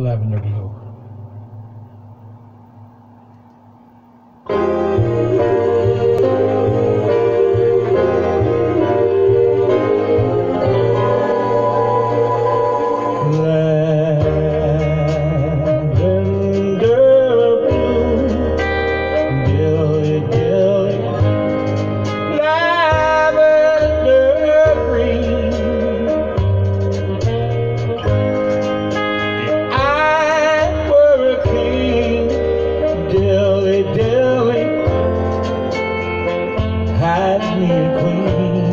lavender blue eyes, me a queen.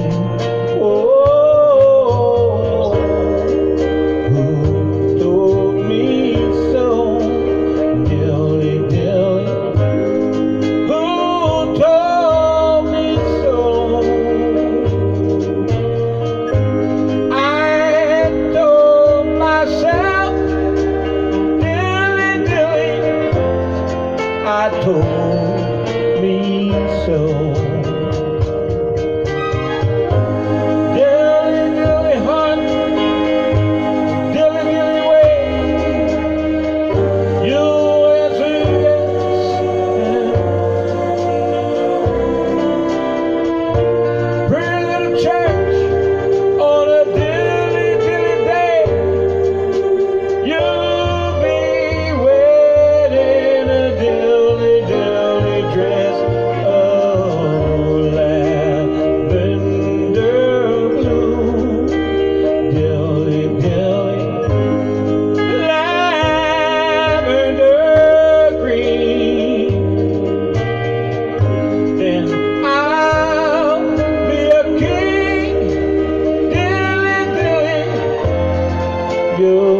you.